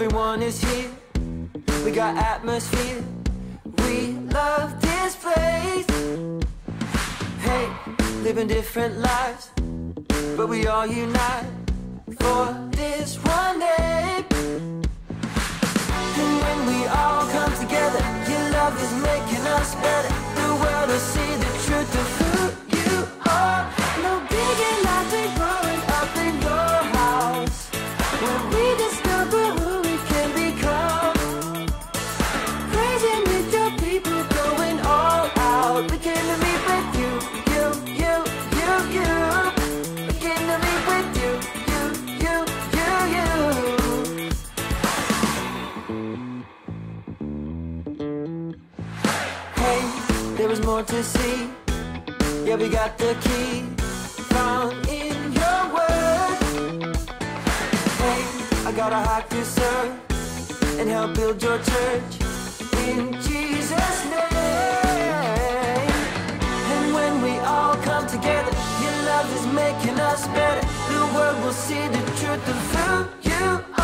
Everyone is here. We got atmosphere. We love this place. Hey, living different lives, but we all unite for this one day. And when we all come together, your love is making us better. The world will see the truth of who you are. See the truth of who you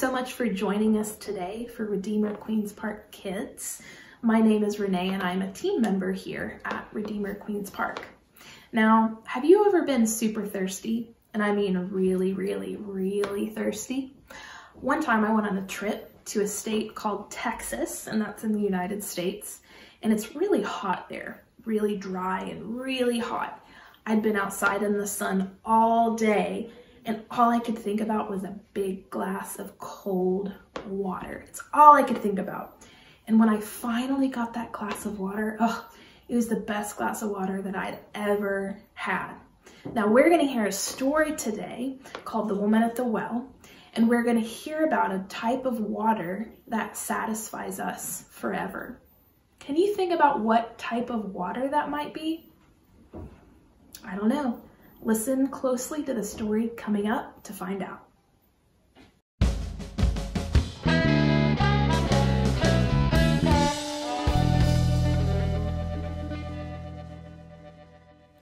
so much for joining us today for Redeemer Queens Park Kids. My name is Renee and I'm a team member here at Redeemer Queens Park. Now, have you ever been super thirsty? And I mean really, really, really thirsty? One time I went on a trip to a state called Texas, and that's in the United States, and it's really hot there, really dry and really hot. I'd been outside in the sun all day and all I could think about was a big glass of cold water. It's all I could think about. And when I finally got that glass of water, oh, it was the best glass of water that I'd ever had. Now we're gonna hear a story today called The Woman at the Well, and we're gonna hear about a type of water that satisfies us forever. Can you think about what type of water that might be? I don't know. Listen closely to the story coming up to find out.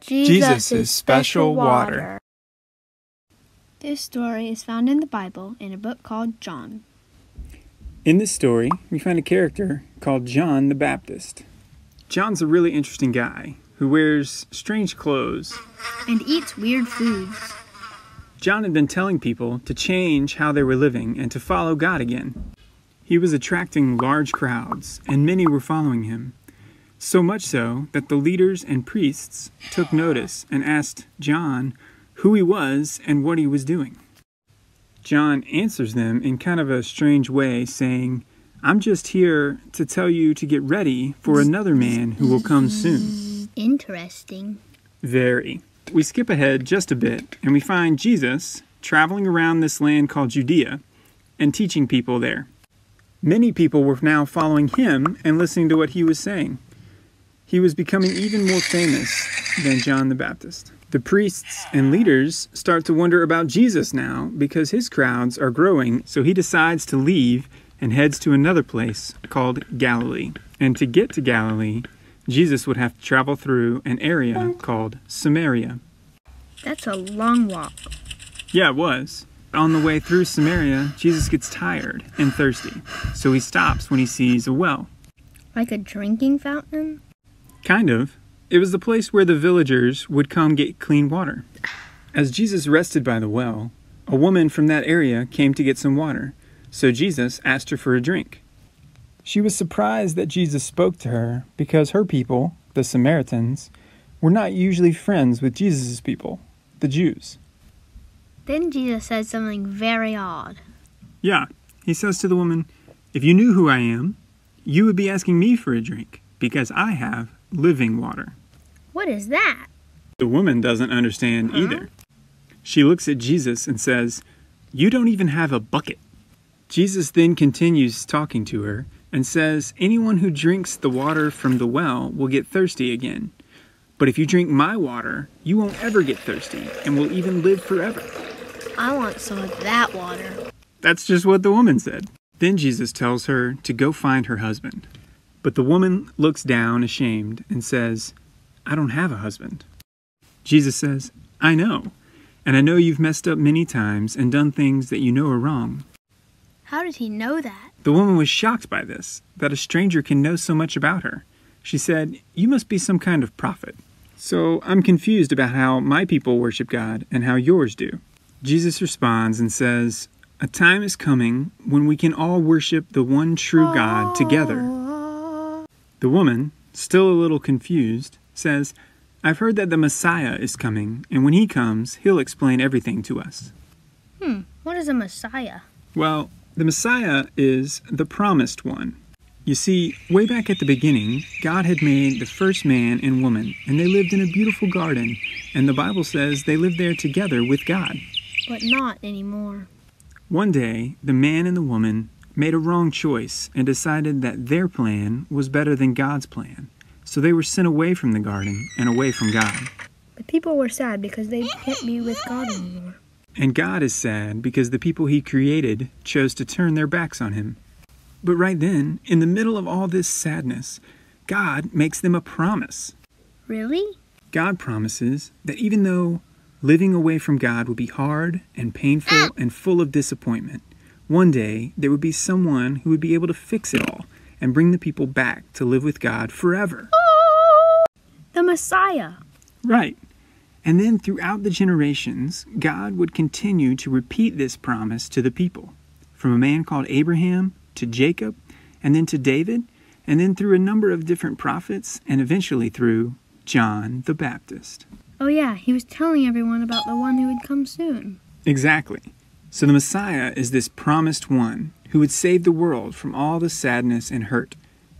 Jesus' special water. This story is found in the Bible in a book called John. In this story, we find a character called John the Baptist. John's a really interesting guy who wears strange clothes. And eats weird foods. John had been telling people to change how they were living and to follow God again. He was attracting large crowds, and many were following him. So much so that the leaders and priests took notice and asked John who he was and what he was doing. John answers them in kind of a strange way, saying, I'm just here to tell you to get ready for another man who will come soon. Interesting. Very. We skip ahead just a bit and we find Jesus traveling around this land called Judea and teaching people there. Many people were now following him and listening to what he was saying. He was becoming even more famous than John the Baptist. The priests and leaders start to wonder about Jesus now because his crowds are growing, so he decides to leave and heads to another place called Galilee. And to get to Galilee, Jesus would have to travel through an area called Samaria. That's a long walk. Yeah, it was. On the way through Samaria, Jesus gets tired and thirsty, so he stops when he sees a well. Like a drinking fountain? Kind of. It was the place where the villagers would come get clean water. As Jesus rested by the well, a woman from that area came to get some water, so Jesus asked her for a drink. She was surprised that Jesus spoke to her because her people, the Samaritans, were not usually friends with Jesus' people, the Jews. Then Jesus said something very odd. Yeah, he says to the woman, If you knew who I am, you would be asking me for a drink, because I have living water. What is that? The woman doesn't understand either. She looks at Jesus and says, You don't even have a bucket. Jesus then continues talking to her and says, Anyone who drinks the water from the well will get thirsty again. But if you drink my water, you won't ever get thirsty and will even live forever. I want some of that water. That's just what the woman said. Then Jesus tells her to go find her husband. But the woman looks down ashamed and says, I don't have a husband. Jesus says, I know, and I know you've messed up many times and done things that you know are wrong. How did he know that? The woman was shocked by this, that a stranger can know so much about her. She said, You must be some kind of prophet. So I'm confused about how my people worship God and how yours do. Jesus responds and says, A time is coming when we can all worship the one true God together. The woman, still a little confused, says, I've heard that the Messiah is coming, and when he comes, he'll explain everything to us. Hmm, what is a Messiah? Well, the Messiah is the promised one. You see, way back at the beginning, God had made the first man and woman, and they lived in a beautiful garden, and the Bible says they lived there together with God. But not anymore. One day, the man and the woman made a wrong choice and decided that their plan was better than God's plan. So they were sent away from the garden and away from God. The people were sad because they can't be with God anymore. And God is sad because the people he created chose to turn their backs on him. But right then, in the middle of all this sadness, God makes them a promise. Really? God promises that even though living away from God would be hard and painful and full of disappointment, one day there would be someone who would be able to fix it all and bring the people back to live with God forever. Oh, The Messiah. Right. And then throughout the generations, God would continue to repeat this promise to the people, from a man called Abraham to Jacob, and then to David, and then through a number of different prophets, and eventually through John the Baptist. Oh, yeah, he was telling everyone about the one who would come soon. Exactly. So the Messiah is this promised one who would save the world from all the sadness and hurt.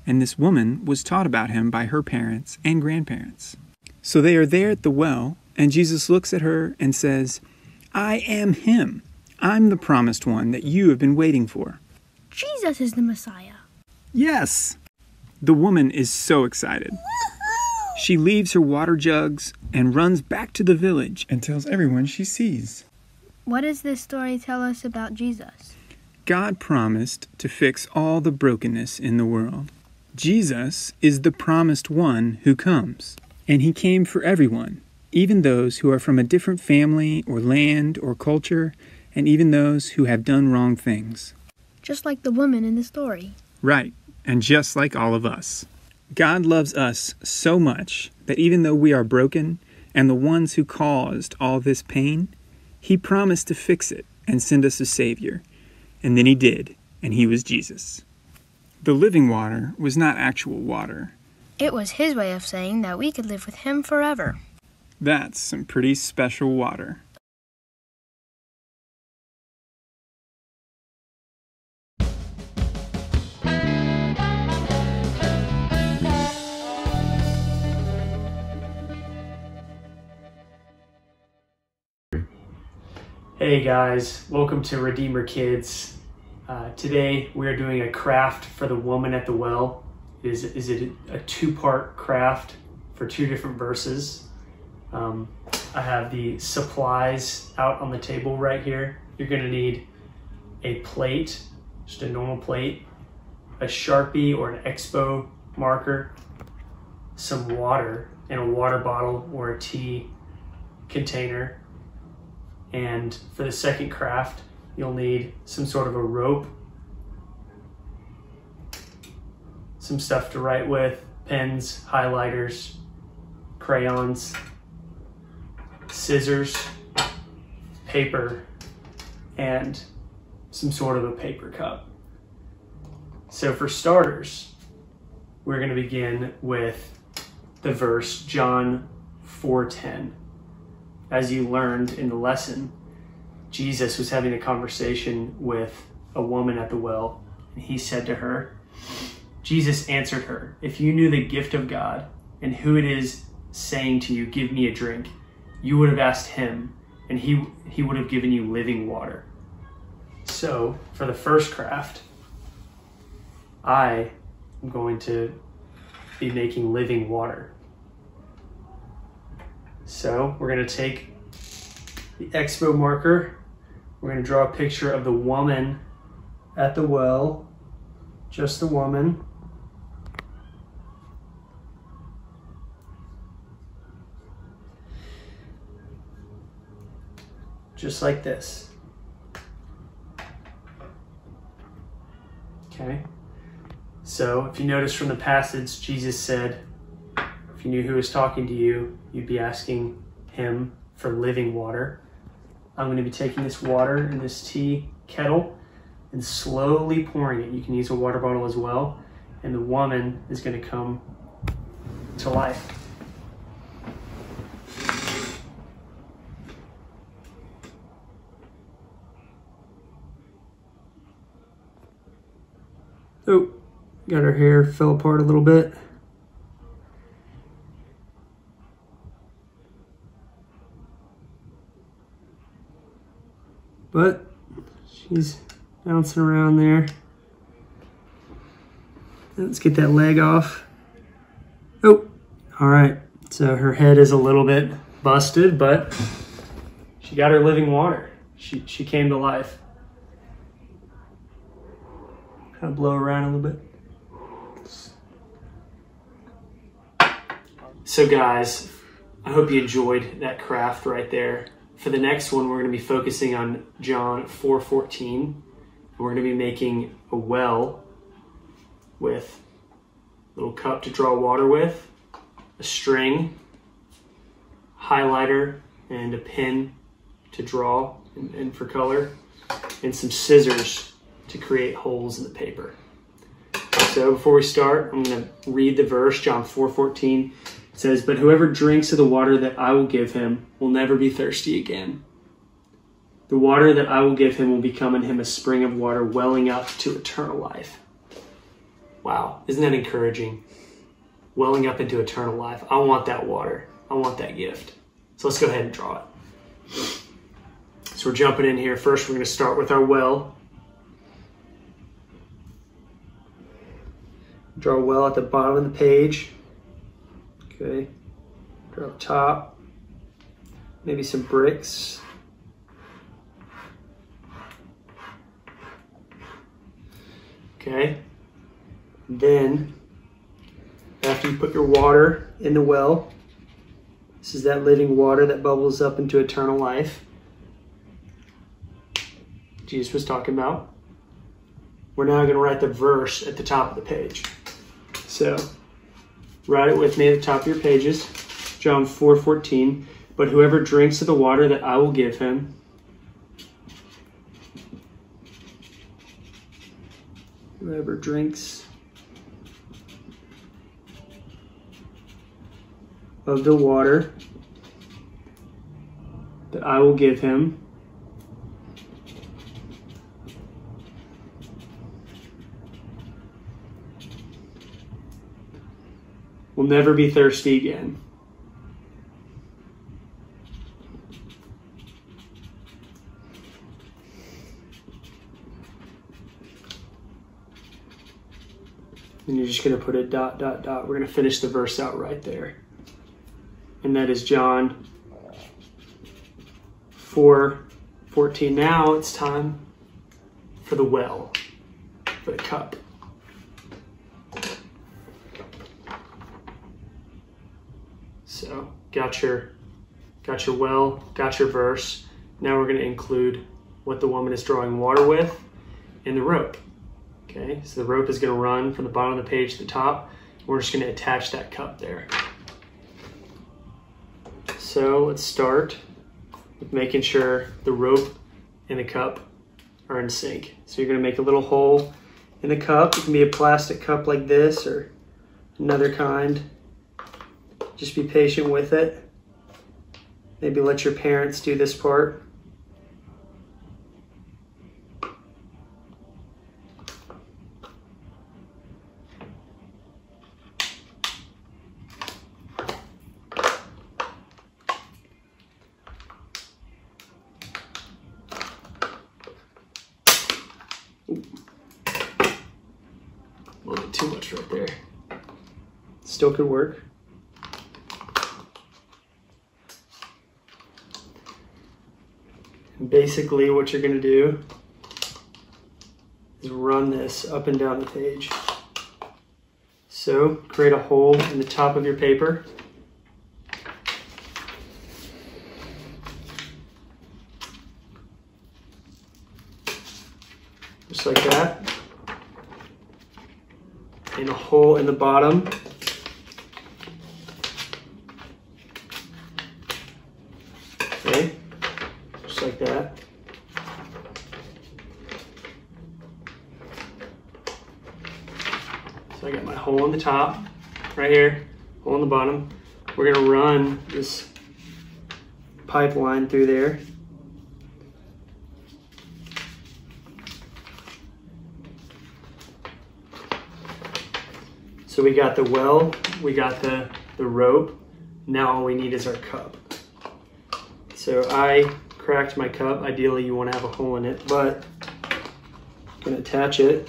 And this woman was taught about him by her parents and grandparents. So they are there at the well, and Jesus looks at her and says, I am him. I'm the promised one that you have been waiting for. Jesus is the Messiah. Yes! The woman is so excited. She leaves her water jugs and runs back to the village and tells everyone she sees. What does this story tell us about Jesus? God promised to fix all the brokenness in the world. Jesus is the promised one who comes, and he came for everyone, even those who are from a different family or land or culture, and even those who have done wrong things. Just like the woman in the story. Right, and just like all of us. God loves us so much that even though we are broken and the ones who caused all this pain, He promised to fix it and send us a Savior. And then He did, and He was Jesus. The living water was not actual water. It was his way of saying that we could live with him forever. That's some pretty special water. Hey guys, welcome to Redeemer Kids. Uh, today we are doing a craft for the woman at the well. Is is it a two part craft for two different verses? Um, I have the supplies out on the table right here. You're gonna need a plate, just a normal plate, a sharpie or an expo marker, some water in a water bottle or a tea container. And for the second craft, you'll need some sort of a rope, some stuff to write with, pens, highlighters, crayons, scissors, paper, and some sort of a paper cup. So for starters, we're going to begin with the verse John 4:10. As you learned in the lesson, Jesus was having a conversation with a woman at the well, and he said to her, Jesus answered her, If you knew the gift of God and who it is saying to you, Give me a drink, you would have asked him, and he, he would have given you living water. So, for the first craft, I am going to be making living water. So we're going to take the expo marker. We're going to draw a picture of the woman at the well, just the woman. Just like this. Okay. So if you notice from the passage, Jesus said, if you knew who was talking to you, you'd be asking him for living water. I'm going to be taking this water in this tea kettle and slowly pouring it. You can use a water bottle as well. And the woman is going to come to life. Oh, got her hair fell apart a little bit. But she's bouncing around there. Let's get that leg off. Oh, all right. So her head is a little bit busted, but she got her living water. She, she came to life. Kind of blow around a little bit. So guys, I hope you enjoyed that craft right there. For the next one, we're going to be focusing on John 4.14. We're going to be making a well with a little cup to draw water with, a string, highlighter, and a pen to draw and, and for color, and some scissors to create holes in the paper. So before we start, I'm going to read the verse, John 4.14 says, But whoever drinks of the water that I will give him will never be thirsty again. The water that I will give him will become in him a spring of water welling up to eternal life. Wow, isn't that encouraging? Welling up into eternal life. I want that water. I want that gift. So let's go ahead and draw it. So we're jumping in here. First, we're going to start with our well. Draw a well at the bottom of the page. Okay, draw up top, maybe some bricks. Okay, then after you put your water in the well, this is that living water that bubbles up into eternal life. Jesus was talking about. We're now going to write the verse at the top of the page. So, Write it with me at the top of your pages. John 4 14. But whoever drinks of the water that I will give him, whoever drinks of the water that I will give him, will never be thirsty again. And you're just going to put a dot, dot, dot. We're going to finish the verse out right there. And that is John 4 14. Now it's time for the well, for the cup. Got your got your well, got your verse. Now we're going to include what the woman is drawing water with and the rope. Okay, so the rope is going to run from the bottom of the page to the top. We're just going to attach that cup there. So let's start with making sure the rope and the cup are in sync. So you're going to make a little hole in the cup. It can be a plastic cup like this or another kind. Just be patient with it. Maybe let your parents do this part. A little bit too much right there. Still could work. Basically what you're gonna do is run this up and down the page. So create a hole in the top of your paper. Just like that. And a hole in the bottom. Okay, just like that. So I got my hole in the top, right here, hole in the bottom. We're gonna run this pipeline through there. So we got the well, we got the, the rope. Now all we need is our cup. So I cracked my cup. Ideally you want to have a hole in it, but I'm gonna attach it.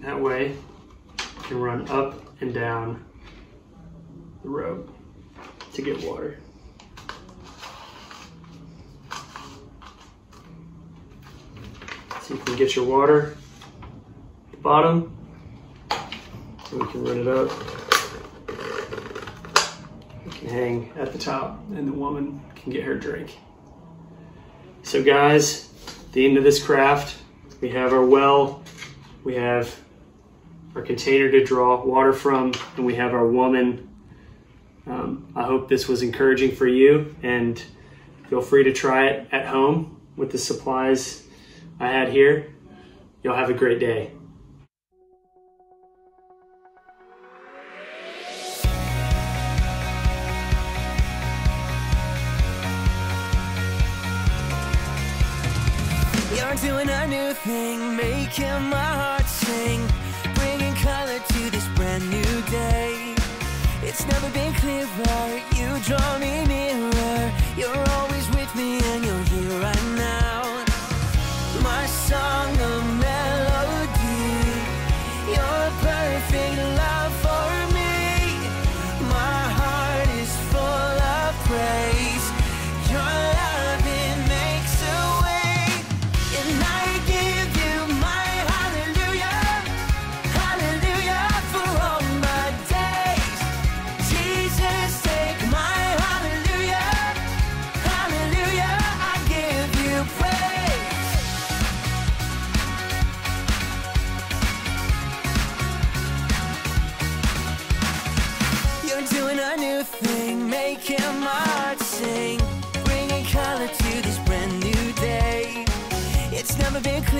That way you can run up and down the rope to get water. So you can get your water at the bottom. So we can run it up. It can hang at the top and the woman can get her drink. So guys, the end of this craft, we have our well, we have our container to draw water from, and we have our woman. Um, I hope this was encouraging for you, and feel free to try it at home with the supplies I had here. Y'all have a great day. Doing a new thing, making my heart sing, to this brand new day. It's never been clearer, you draw me nearer. You're always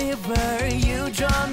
river you draw me.